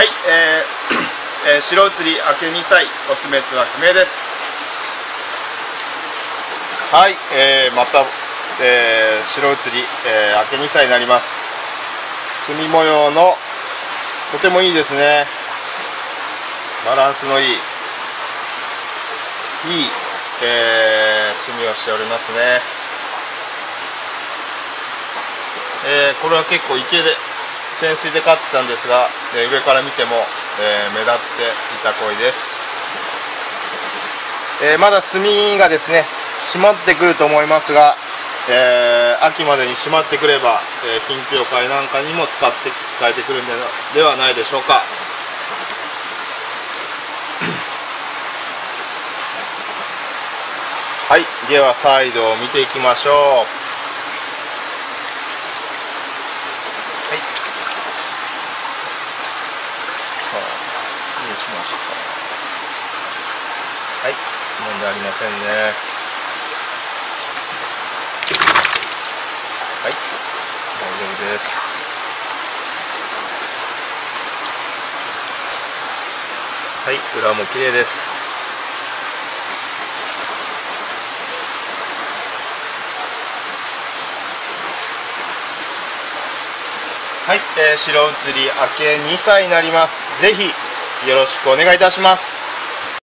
はい、えー えー、白移り明け2歳オスメスは不明です。はい、えー、また、えー、白移り、えー、明け2歳になります。墨模様のとてもいいですね。バランスのいいいい、えー、墨をしておりますね。えー、これは結構池で潜水で飼ってたんですが、え、上から見ても、えー、目立っていた鯉です、えまだ炭がですね閉まってくると思いますが、え秋までに閉まってくれば、え品評会なんかにも使って使えてくるんではないでしょうか。はいではサイドを見ていきましょう。しましたはい問題ありませんねはい大丈夫です。はい裏も綺麗です。はい、えー、白移り明け2歳になります。ぜひよろしくお願いいたします。